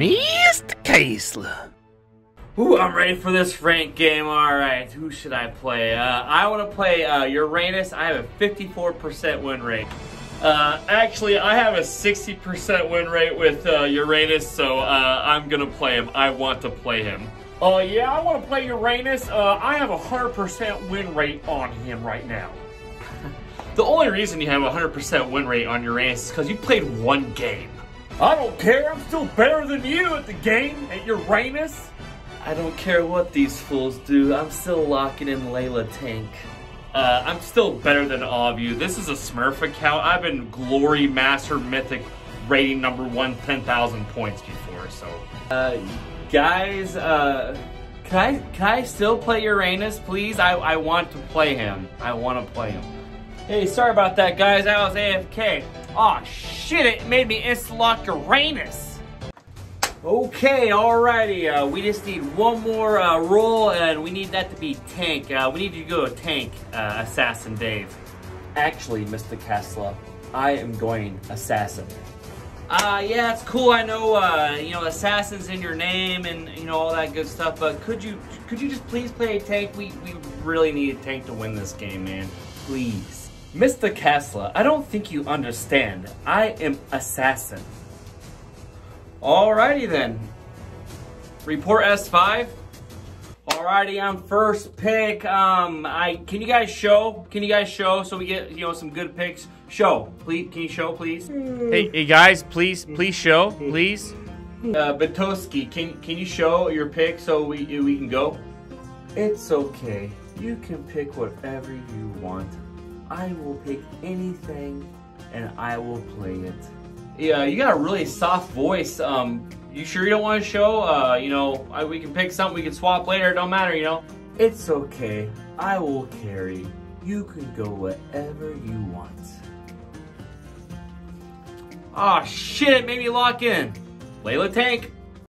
Mista Cassla. Ooh, I'm ready for this ranked game. All right, who should I play? Uh, I want to play uh, Uranus. I have a 54% win rate. Uh, actually, I have a 60% win rate with uh, Uranus, so uh, I'm gonna play him. I want to play him. Oh yeah, I want to play Uranus. I have a 100% win rate on him right now. the only reason you have a 100% win rate on Uranus is because you played one game. I don't care. I'm still better than you at the game at Uranus. I don't care what these fools do. I'm still locking in Layla Tank. Uh, I'm still better than all of you. This is a Smurf account. I've been Glory Master Mythic rating number one, 10,000 points before, so. Uh, guys, uh, can I, can I still play Uranus, please? I, I want to play him. I want to play him. Hey, sorry about that, guys. I was AFK. Aw, oh, shit, it made me insta-lock Uranus. Okay, alrighty. Uh, we just need one more uh, roll, and we need that to be tank. Uh, we need you to go tank, uh, Assassin Dave. Actually, Mista Cassla, I am going Assassin. Uh, yeah, it's cool. I know, uh, you know, Assassin's in your name and, you know, all that good stuff, but could you, could you just please play a tank? We, we really need a tank to win this game, man. Please. Mista Cassla, I don't think you understand. I am Assassin. Alrighty then. Report S5. Alrighty, I'm first pick. Um, I can you guys show? Can you guys show so we get you know some good picks? Show, please. Can you show, please? Hey, hey guys, please, please show, please. Uh, Batoski, can can you show your pick so we we can go? It's okay. You can pick whatever you want. I will pick anything, and I will play it yeah, you got a really soft voice. Um, you sure you don't want to show? Uh, you know, I, we can pick something we can swap later. It don't matter, you know. It's okay. I will carry. You can go wherever you want. Oh shit! It made me lock in. Layla Tank.